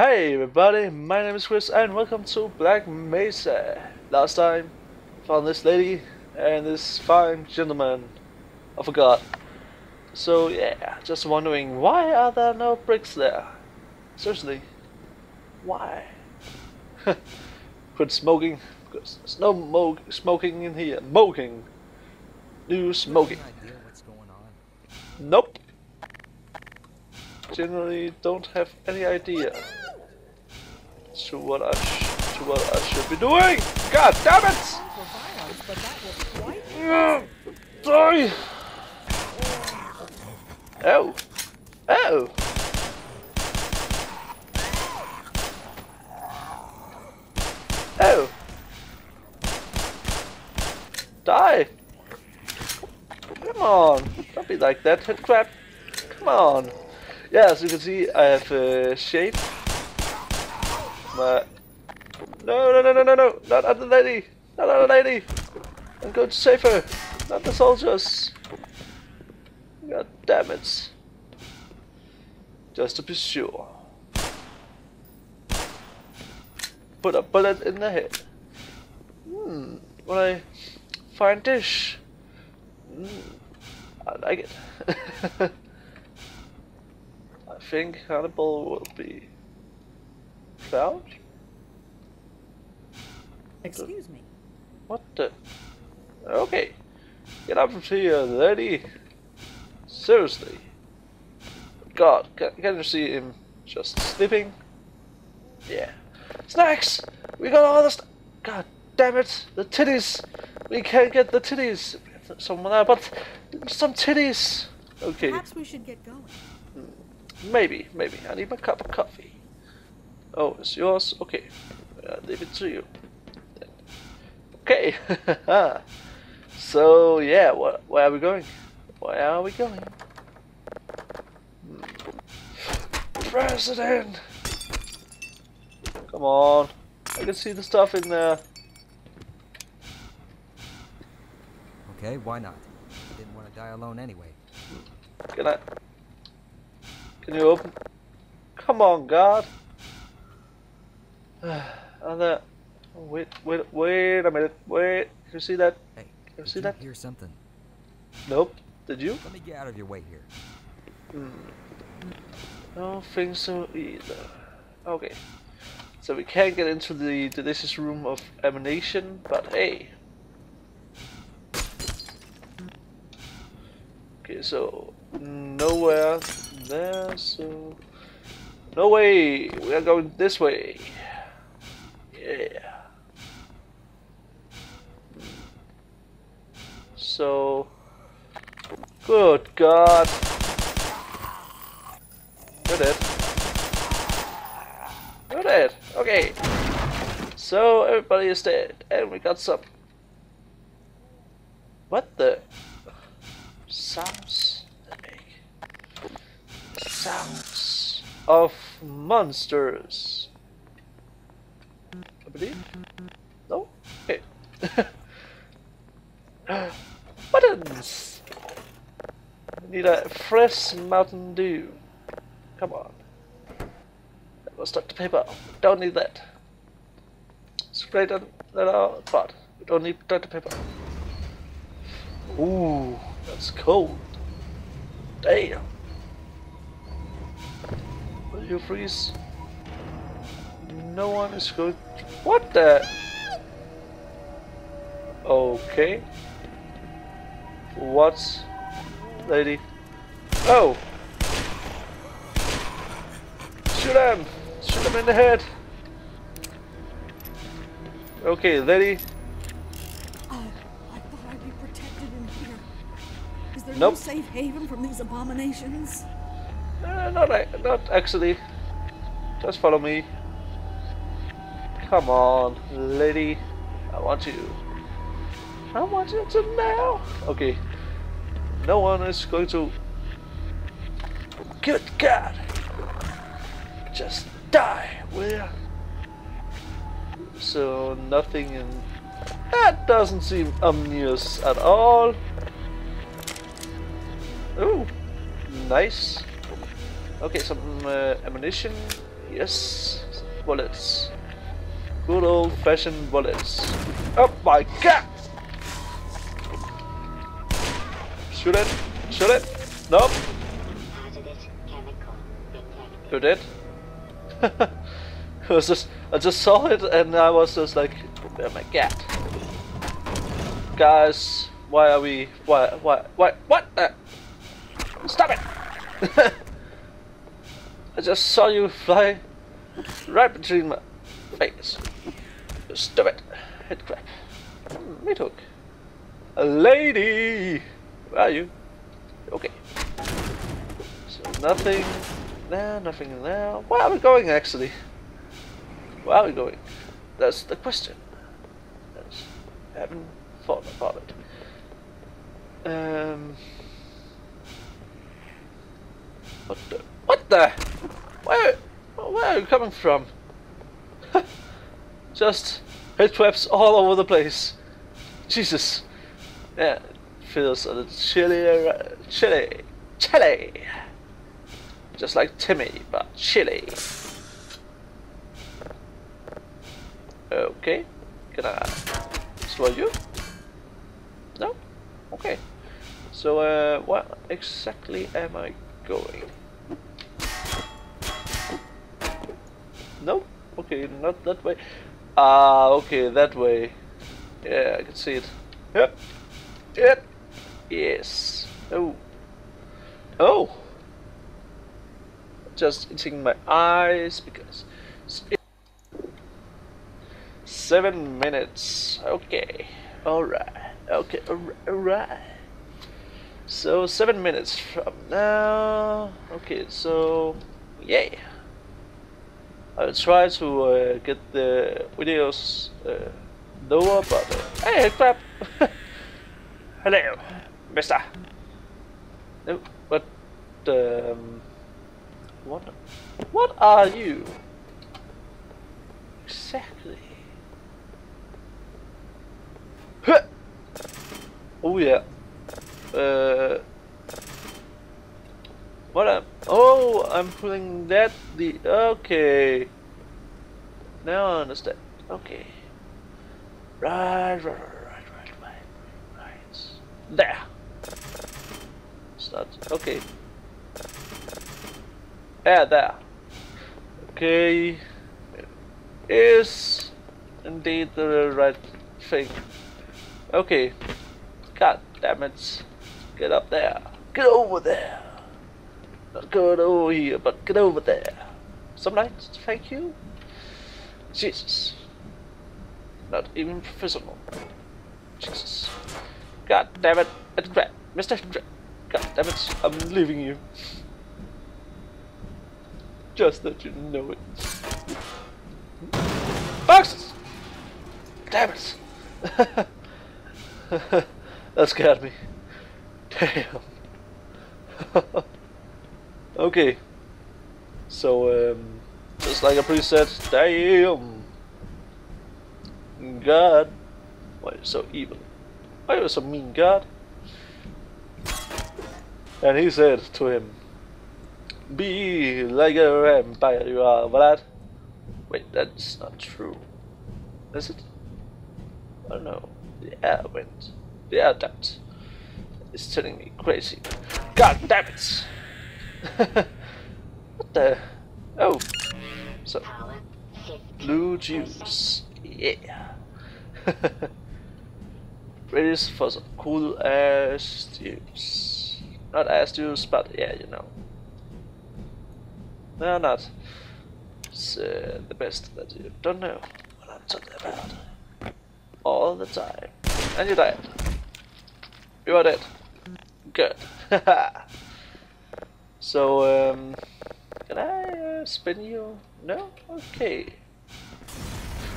Hey everybody, my name is Chris and welcome to Black Mesa. Last time, found this lady and this fine gentleman. I forgot. So yeah, just wondering why are there no bricks there? Seriously, why? Quit smoking, because there's no mo smoking in here. Smoking. New smoking. idea what's going on? Nope. Generally don't have any idea to what I to what I should be doing. God damn it! Die! Oh! Oh! Oh! Die! Come on! Don't be like that, head crab! Come on! Yeah, as you can see, I have uh, shaved my... No, no, no, no, no, no! Not at the lady! Not at the lady! I'm going to save her, not the soldiers. God damn it. Just to be sure. Put a bullet in the head. Hmm, when I find dish. Hmm, I like it. I think Hannibal will be proud. Excuse me. What the? Okay. Get up from here, lady. Seriously. God, can, can you see him just sleeping? Yeah. Snacks! We got all the God damn it! The titties! We can't get the titties! Someone there, but some titties! Okay, Perhaps we should get going. maybe, maybe. I need my cup of coffee. Oh, it's yours? Okay. I'll leave it to you. Okay. so yeah, what? Where are we going? Where are we going? President. Come on. I can see the stuff in there. Okay, why not? I didn't want to die alone anyway. Can I? Can you open? Come on, God. And. Oh, wait, wait, wait a minute. Wait. Can you see that? Hey, Can you see that? hear something? Nope. Did you? Let me get out of your way here. Hmm. Don't think so either. Okay. So we can't get into the delicious room of emanation, but hey. Okay, so nowhere there, so no way. We are going this way. Yeah. So good God. You're dead. You're dead. Okay. So everybody is dead, and we got some. What the sounds? Sounds of monsters. I believe. No. Okay. Buttons. We need a fresh Mountain Dew. Come on. That was stuck to paper. Don't need that. Spray that that out pot. We don't need Dr. Pepper. Ooh, that's cold. Damn. Will you freeze? No one is going. What the? Okay. What, lady? Oh. Shoot him! Shoot him in the head! Okay, lady. Oh, I thought I'd be protected in here. Is there Nope. no safe haven from these abominations? Uh, not, not actually. Just follow me. Come on, lady. I want you. I want you to now. Okay. No one is going to. Good God. Just die, will ya? So nothing in. That doesn't seem ominous at all. Ooh, nice. Okay, some uh, ammunition Yes, bullets. Good old fashioned bullets. Oh my god! Shoot it! Shoot it! Nope! You're dead? it was just, I just saw it and I was just like, oh my god. Guys, why are we, why, why, why, what? Uh, stop it! I just saw you fly right between my face. Stop it. Head crap. Meat hook. A lady! Where are you? Okay. So nothing there, nothing there. Where are we going actually? Where are we going? That's the question. That's, I haven't thought about it. Um. What the? What the? Where? Where are you coming from? Just head crabs all over the place. Jesus. Yeah, feels a little chilly, uh, chilly, chilly. Just like Timmy, but chilly. Okay. Can I slow you? No? Okay. So, uh, where exactly am I going? No? Okay, not that way. Ah, okay, that way. Yeah, I can see it. Yep. Yep. Yes. Oh. Oh. Just itching my eyes because. Seven minutes. Okay. Alright. Okay. Alright. So, seven minutes from now. Okay, so. Yay. I'll try to uh, get the videos uh, lower, but uh, hey, crap! Hello, Mister. No, but um, what? What are you exactly? Huh. Oh yeah. Uh, what am? Oh, I'm putting that the okay. Now I understand. Okay. Right, right, right, right, right, right. There. Start. Okay. Yeah, there. Okay. Is indeed the right thing. Okay. God damn it. Get up there. Get over there. Not going over here, but get over there. Some nights, thank you. Jesus. Not even professional. Jesus. God damn it. Crap. Mr. God damn it. I'm leaving you. Just that you know it. Boxes! Damn it. that scared me. Damn. Okay. So, um, just like a preset, damn! God! Why are you so evil? Why are you so mean, God? And he said to him, Be like a vampire you are, Vlad. Wait, that's not true. Is it? Oh no. The air wind. The air duct is turning me crazy. God damn it! What the? Oh. So. Blue juice. Yeah. Ready for some cool ass juice. Not ass juice, but yeah, you know. No, not. It's uh, the best that you don't know what I'm talking about. All the time. And you died. You are dead. Good. So, um, can I uh, spin you? No? Okay.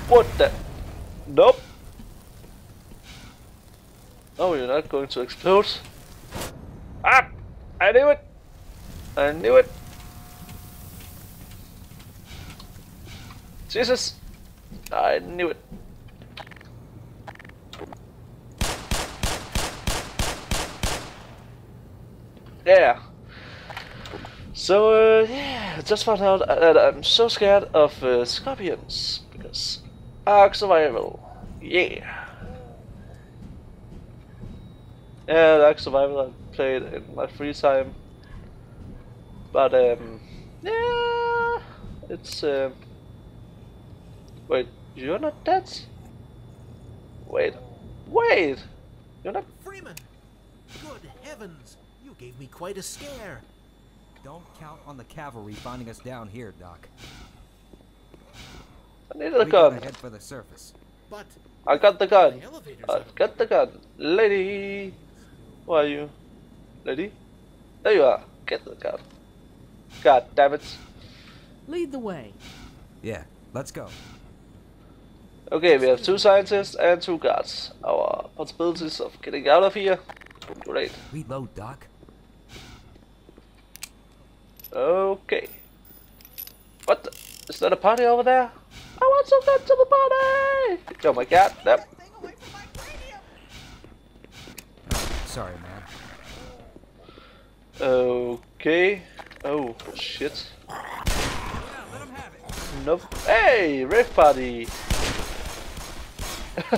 What the? Nope. Oh, you're not going to explode? Ah! I knew it! I knew it! Jesus! I knew it. So uh, yeah, just found out that I'm so scared of uh, scorpions because Ark Survival, yeah. Yeah, Ark Survival I played in my free time, but um, yeah, it's um. Wait, you're not dead? Wait, wait, you're not. Freeman! Good heavens! You gave me quite a scare. Don't count on the cavalry finding us down here, Doc. I need a We gun. head for the surface. But I got the gun. the I are got the gun. Lady! Where are you? Lady? There you are. Get the gun. God damn it. Lead the way. Yeah, let's go. Okay, we have two scientists and two guards. Our possibilities of getting out of here great. Reload, Doc. Okay. What the? Is that a party over there? I want to get to the party! Oh my god, yep. Sorry, man. Okay. Oh, shit. Nope. Hey, rave party!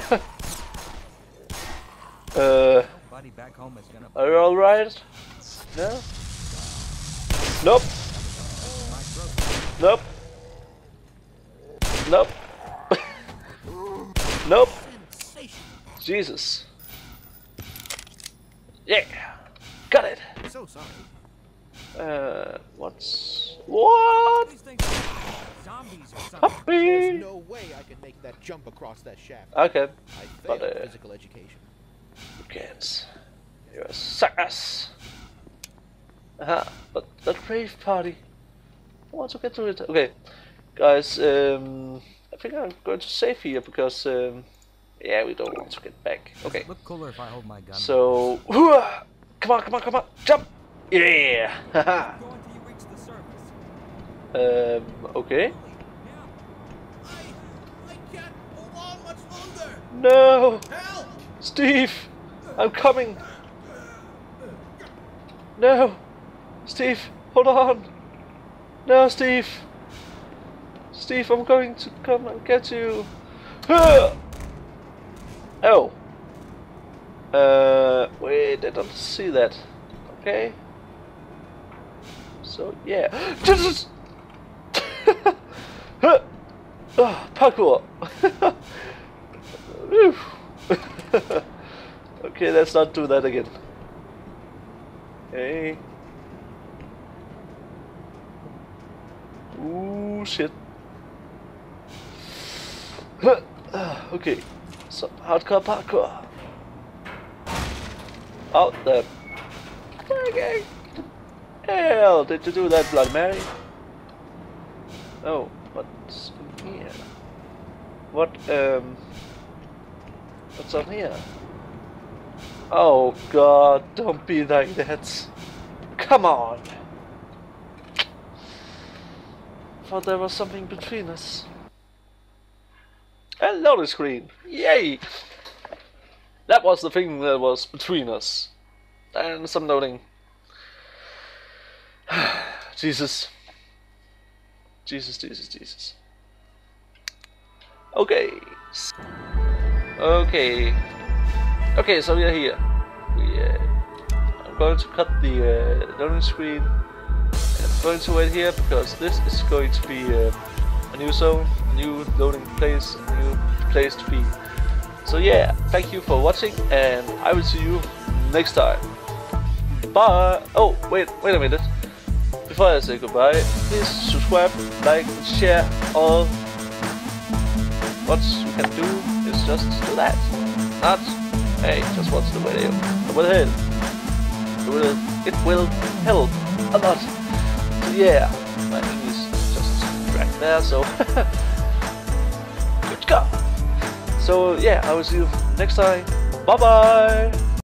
uh, Buddy back home is gonna. are you alright? No? Nope. Nope. Nope. nope. Jesus. Yeah. Got it. So sorry. Uh, what's... What? These things are zombies. Puppy! No way I can make that jump across that shaft. Okay. I but, failed uh, physical education. You can't. You're a suckers. Aha, but that rave party. I want to get to it. Okay, guys, um, I think I'm going to save here because, um, yeah, we don't want to get back. Okay, look cooler if I hold my gun. so, come on, come on, come on, jump! Yeah! Haha! Go until you reach the surface. um, okay. I I can't hold on much longer. No! Help! Steve! I'm coming! No! Steve, hold on! No, Steve! Steve, I'm going to come and get you! Oh! Uh, wait, I don't see that. Okay. So, yeah. Huh! Ah, parkour! Okay, let's not do that again. Okay. Ooh, shit. okay, so hardcore parkour. Out there. Okay. Hell, did you do that, Blood Mary? Oh, what's in here? What, um... What's on here? Oh god, don't be like that. Come on. Thought there was something between us. A loading screen. Yay! That was the thing that was between us. And some loading. Jesus. Jesus, Jesus, Jesus. Okay. Okay. Okay, so we are here. We, uh, I'm going to cut the uh, loading screen. I'm going to wait here because this is going to be uh, a new zone, a new loading place, a new place to be. So yeah, thank you for watching and I will see you next time. Bye! Oh, wait, wait a minute. Before I say goodbye, please subscribe, like, share, all. What you can do is just do that. Not, hey, just watch the video. It will help. It will, it will help a lot. Yeah, my English just right there, so good job. So yeah, I will see you next time. Bye bye.